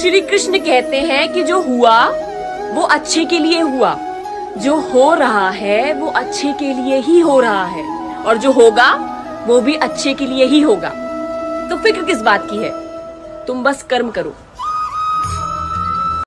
श्री कृष्ण कहते हैं कि जो हुआ, वो अच्छे के लिए हुआ। जो हो रहा है, वो अच्छे के लिए ही हो रहा है। और जो होगा, वो भी अच्छे के लिए ही होगा। तो फ़िक्र किस बात की है? तुम बस कर्म करो।